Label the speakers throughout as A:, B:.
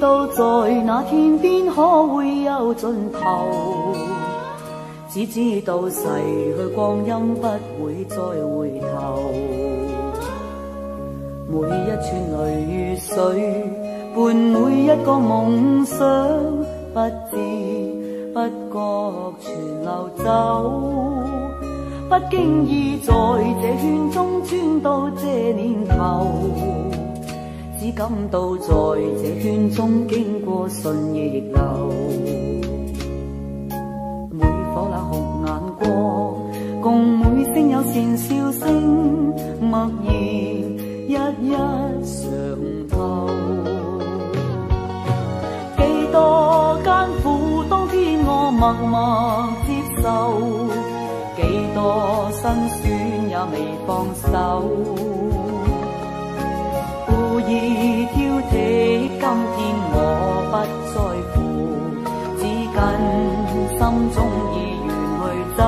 A: 到道在那天边可会有尽头，只知道逝去光阴不会再回头。每一串泪水伴每一个梦想，不知不觉全流走，不经意在这圈中转到这年头。只感到在這圈中經過順逆流，每顆冷酷眼光，共每聲友善笑聲，默然一一嘗透。幾多艱苦，當天我默默接受；幾多辛酸，也未放手。已挑剔，今天我不在乎，只跟心中意愿去走。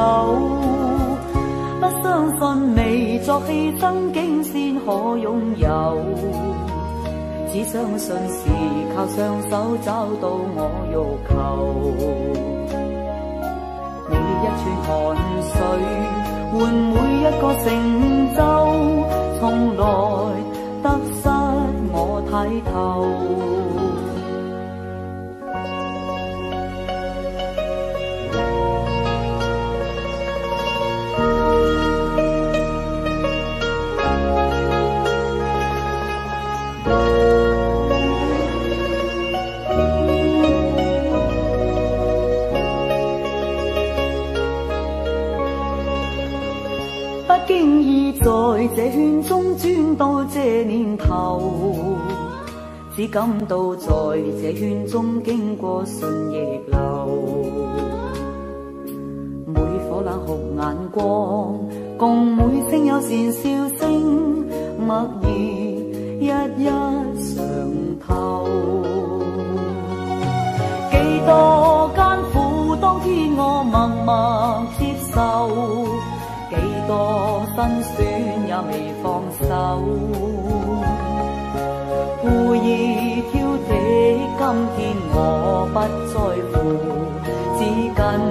A: 不相信未作牺牲，竟先可拥有。只相信是靠双手找到我欲求。每一串汗水换每一个成就，从来得失。抬头。不经意，在这圈中转到这年头，只感到在这圈中经过顺逆流。每颗冷酷眼光，共每声友善笑声，默然一一尝透。几多艰苦，当天我默默接受。多辛酸也未放手，故意挑剔，今天我不在乎，只跟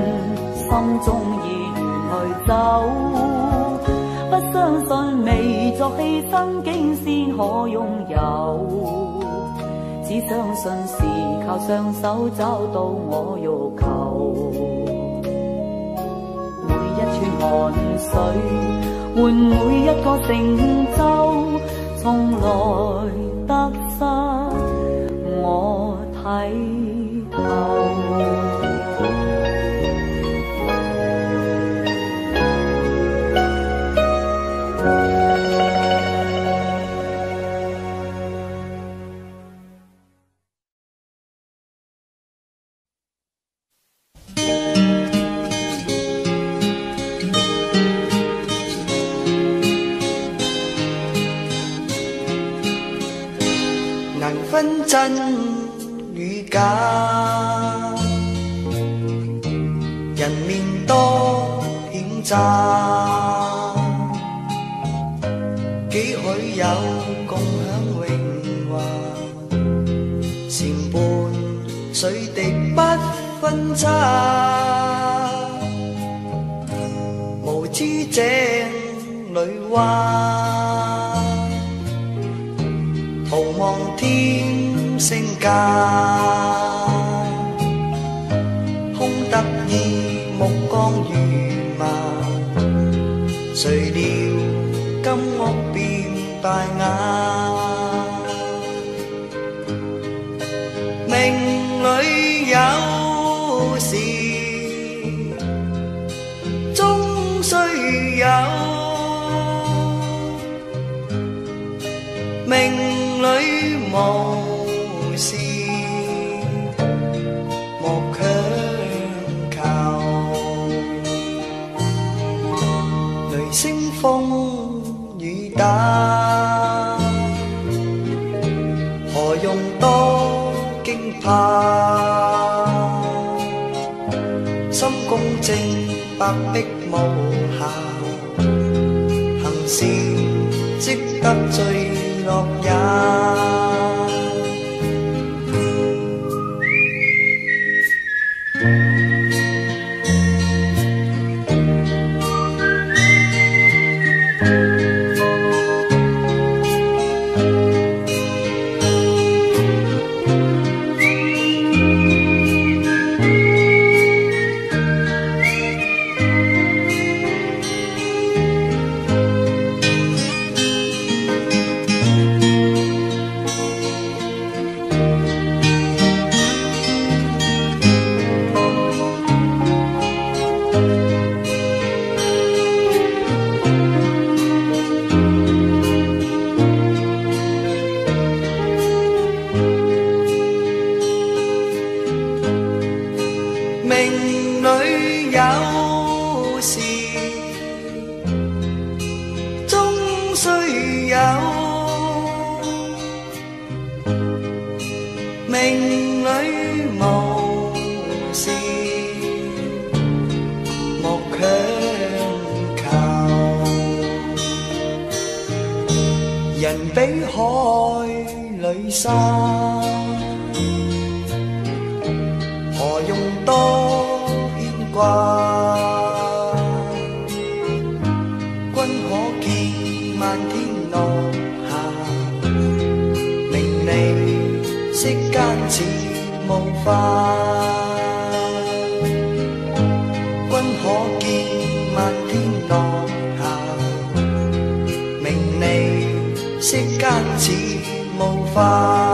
A: 心中意愿去走。不相信未作牺牲，竟先可拥有，只相信是靠双手找到我欲求。汗水换每一个成州，从来得失我睇透。
B: 真与假，人面多险诈，几许有共享荣华，船伴水滴不分差，无知井里蛙，逃望天。聲間。白的无瑕，行事积德最乐也。命里有时，终须有，命里无事莫强求。人比海里沙。君可见漫天落霞，明利世间似梦幻。君可见漫天落霞，明利世间似梦幻。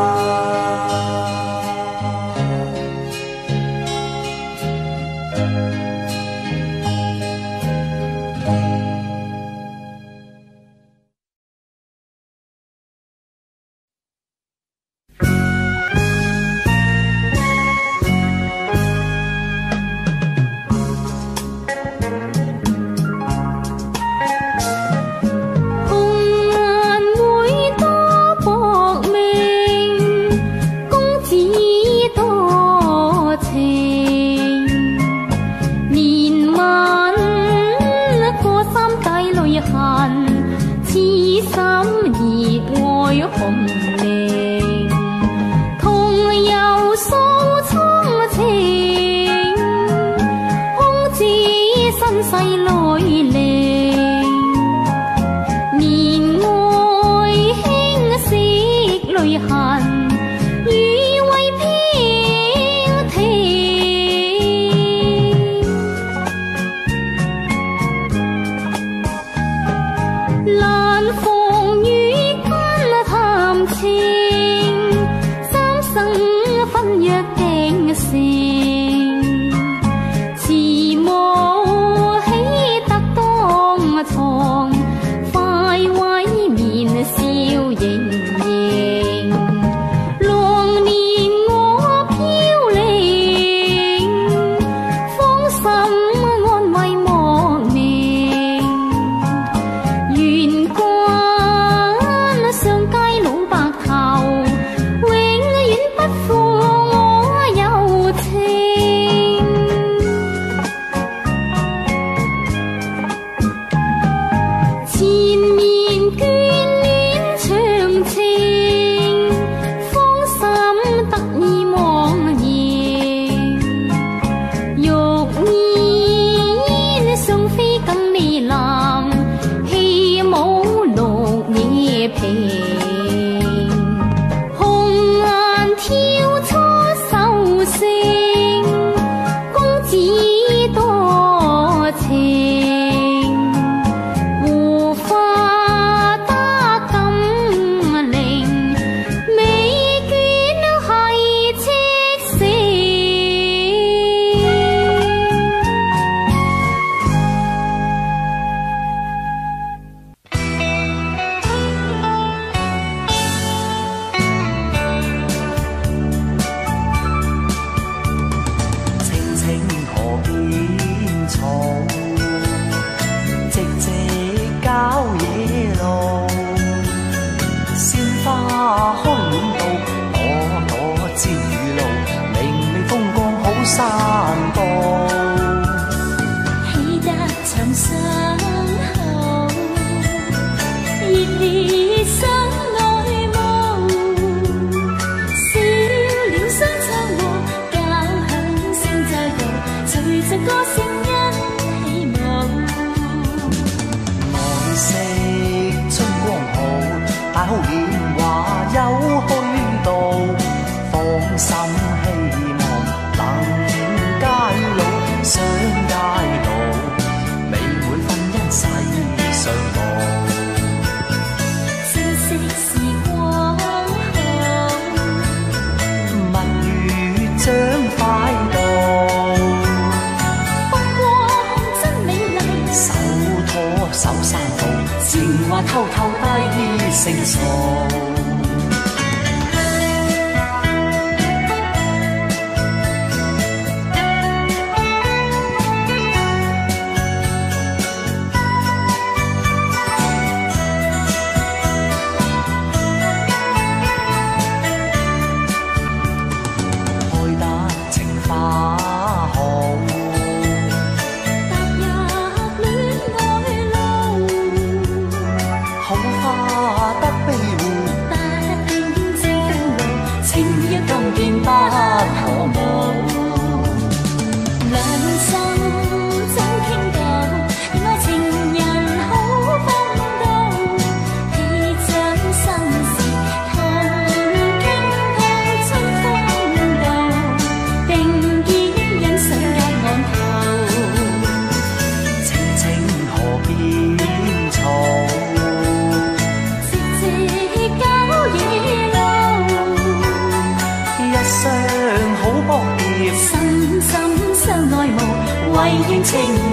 C: 清。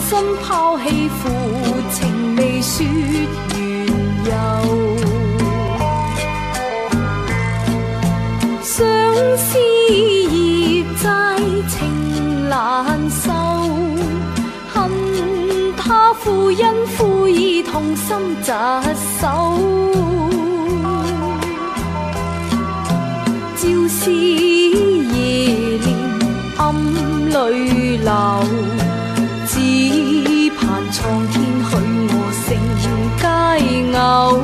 D: 身抛弃，负情未说缘由，相思叶债情难收，恨他负恩负义，痛心疾首，朝思夜念，暗泪流。苍天许我成佳偶，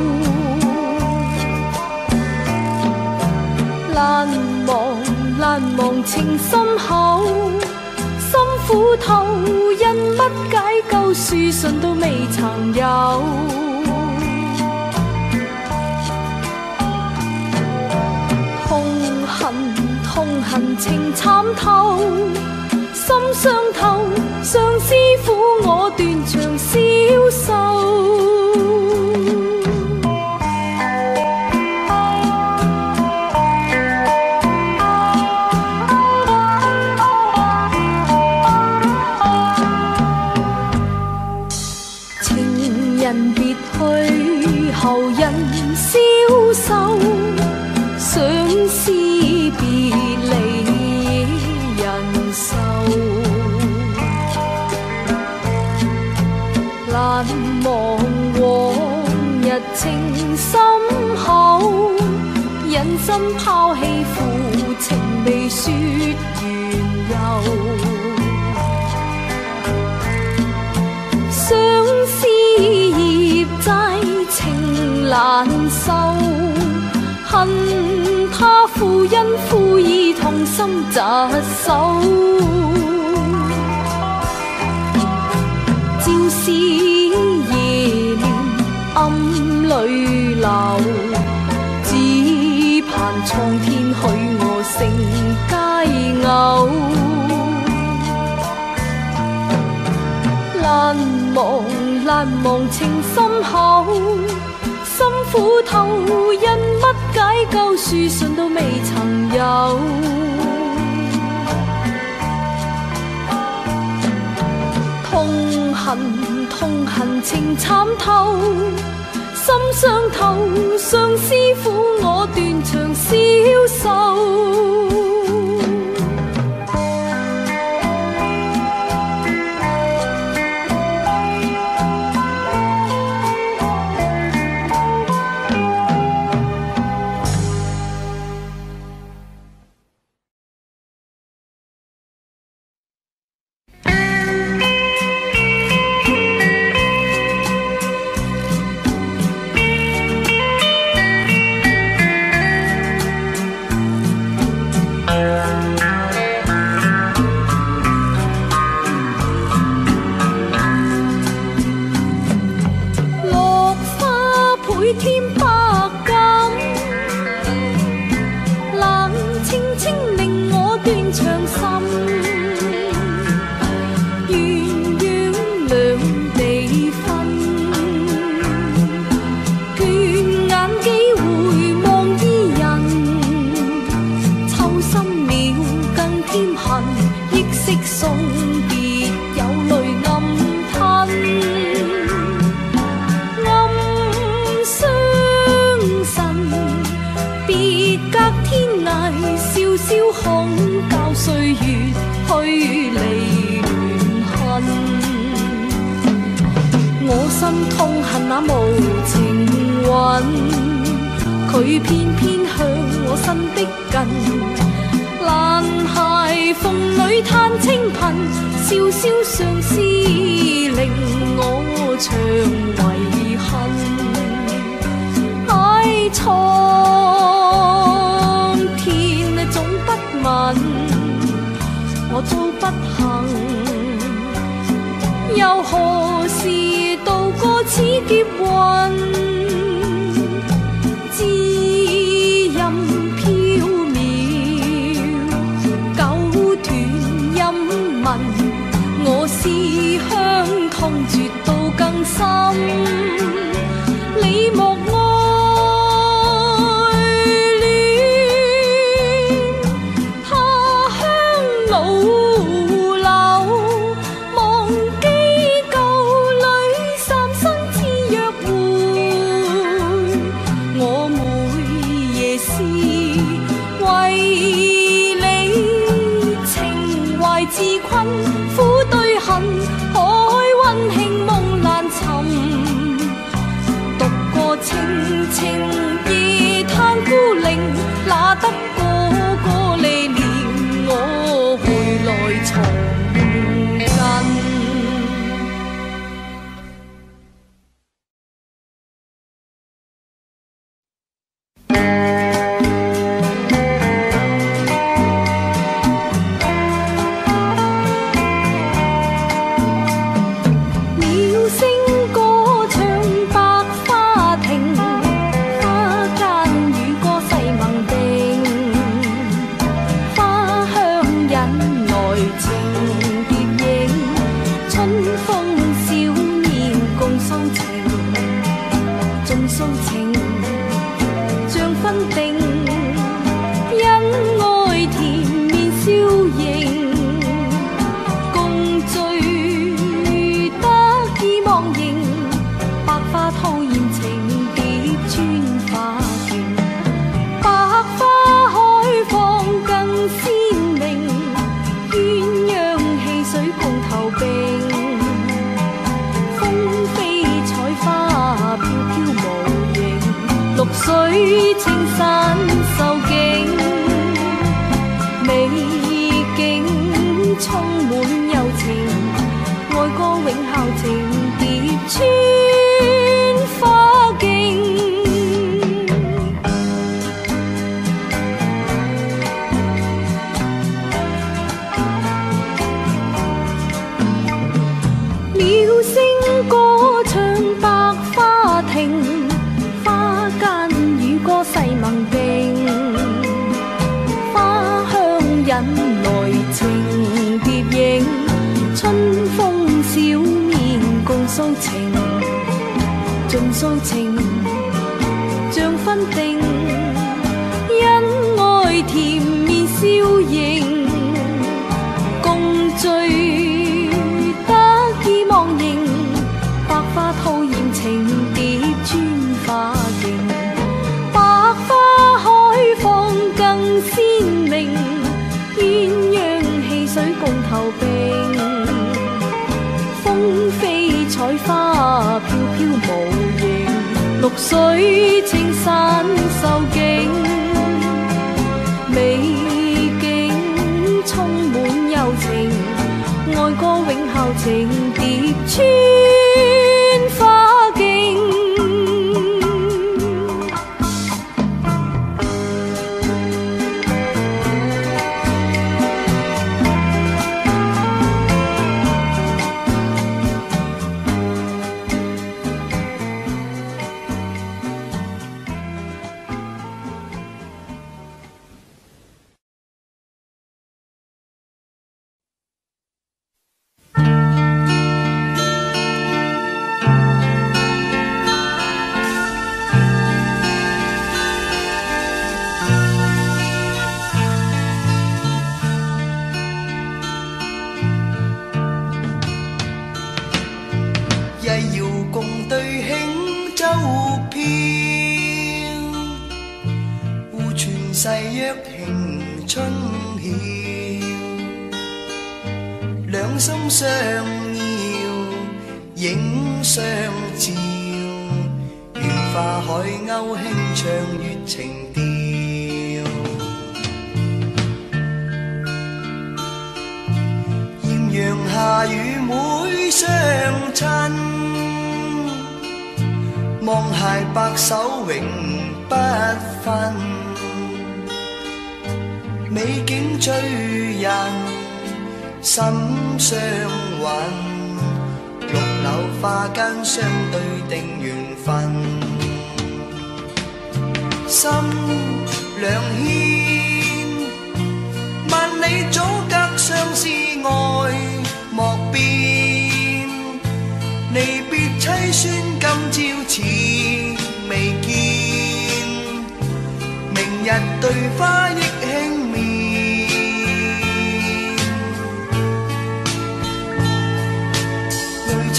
D: 难忘难忘情深厚，心苦痛因乜解救书信都未曾有，痛恨痛恨情惨透。心伤透，相思苦，我断肠消瘦。情深厚，忍心抛弃负情，未说缘由。相思孽债情难收，恨他负恩负义，痛心疾首。朝思夜。暗里流，只盼苍天许我成佳偶。难忘，难忘情深厚，心苦透，因乜解救书信都未曾有，痛恨。痛恨情惨透，心伤透，相思苦，我断肠消瘦。水青山秀景，美景充满柔情，爱歌永效情叠穿。
B: 雨景催人心相允，玉柳花间相对定缘分。心两牵，万里阻隔相思爱莫变。离别凄酸今朝似未见，明日对花忆。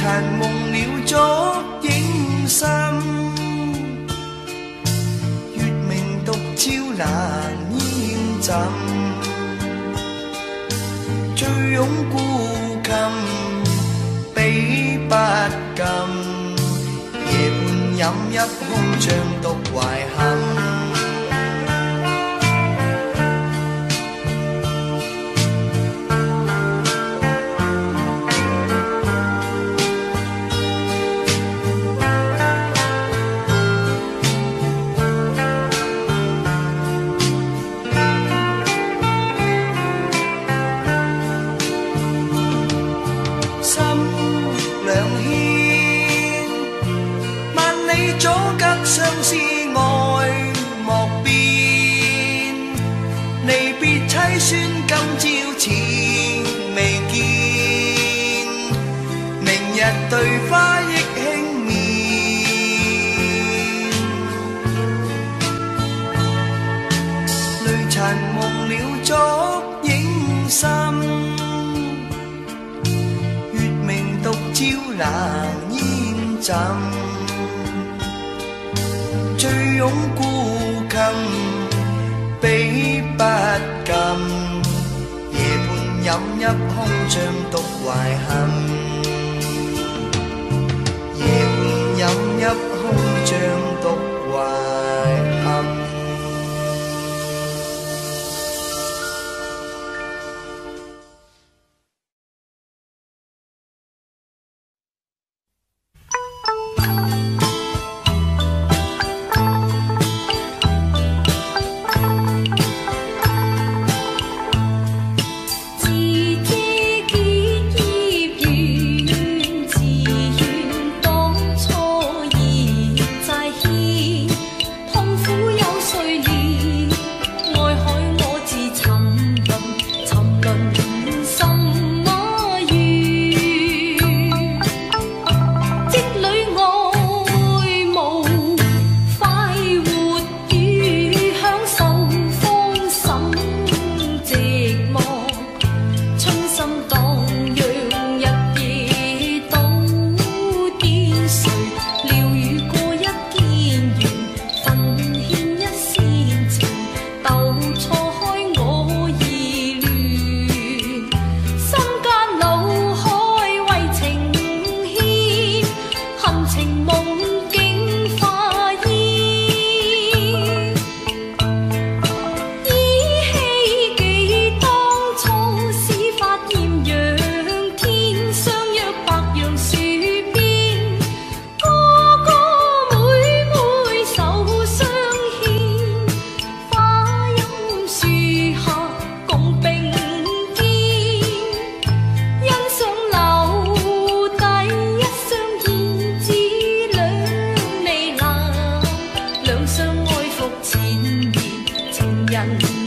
B: 残梦了，烛影深，月明独照冷烟枕。醉拥孤琴，悲不禁。夜半饮泣空帐，独怀恨。冷烟枕，醉拥孤衾，悲不禁。夜半饮泣空帐，独怀恨。夜半饮泣空帐。
D: man.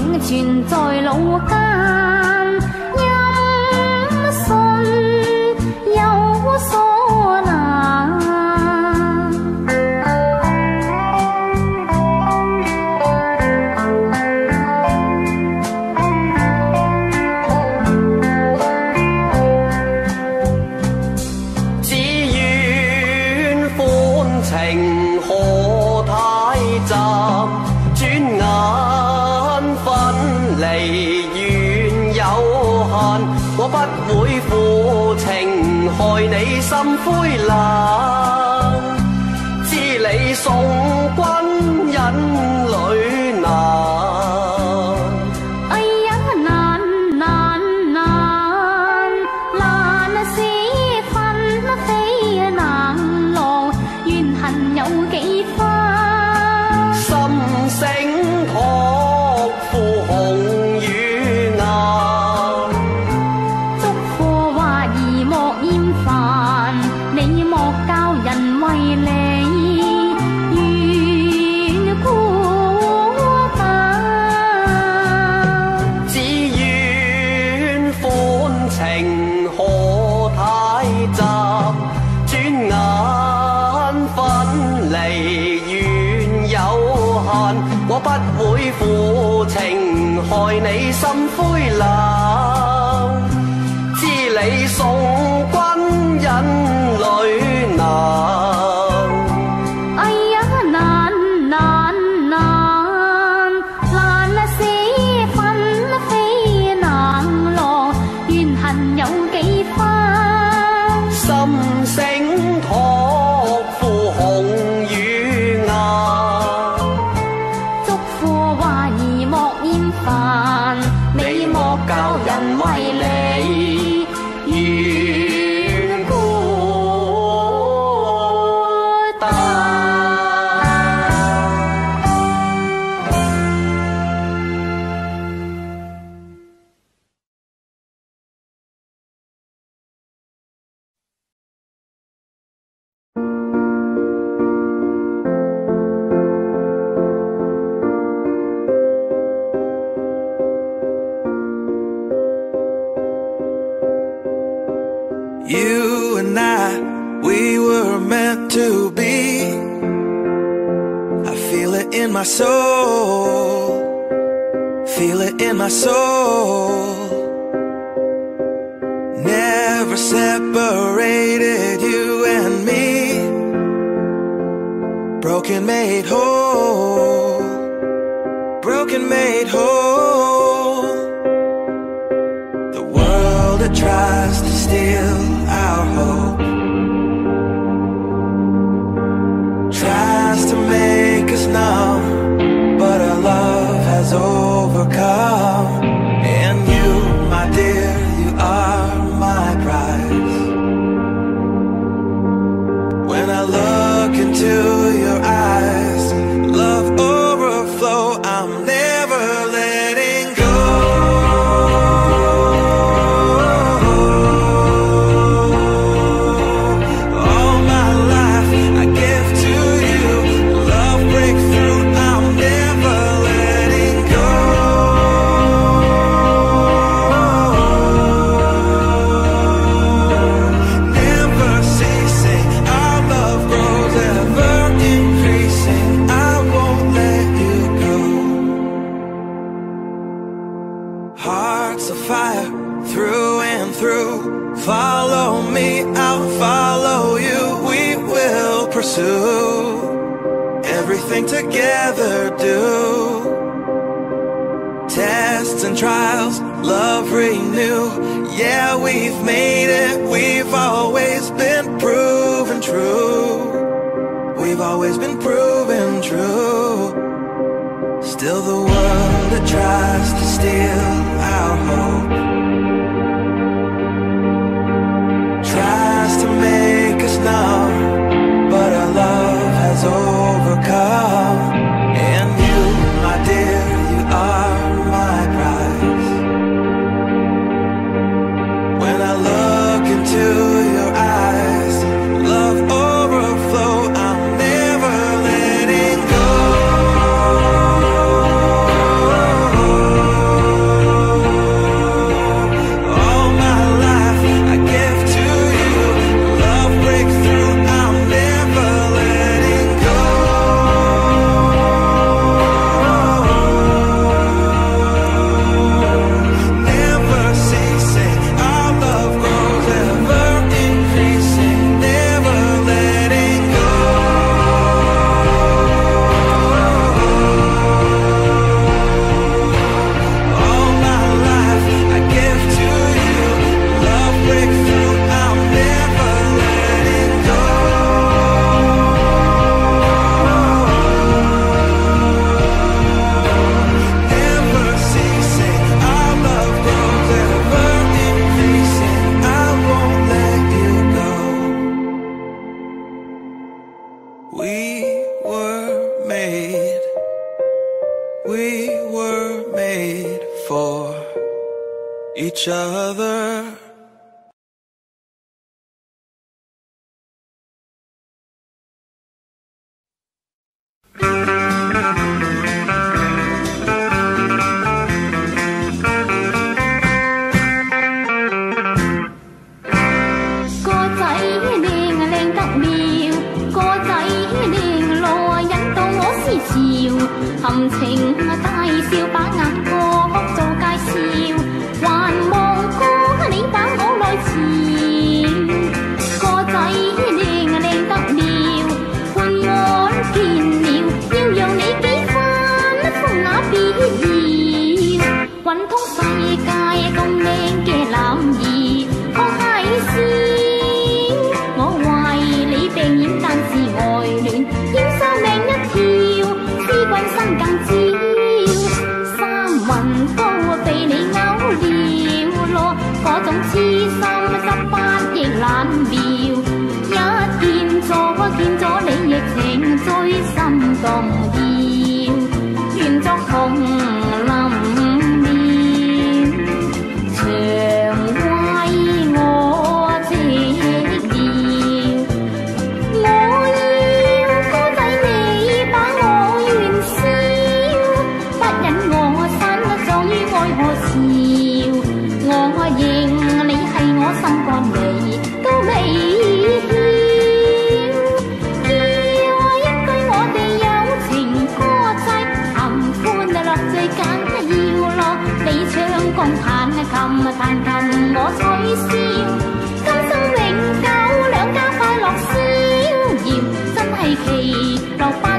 D: 永存在老家。弹琴，弹琴，我取笑，今生永久两家快乐逍遥，真系奇。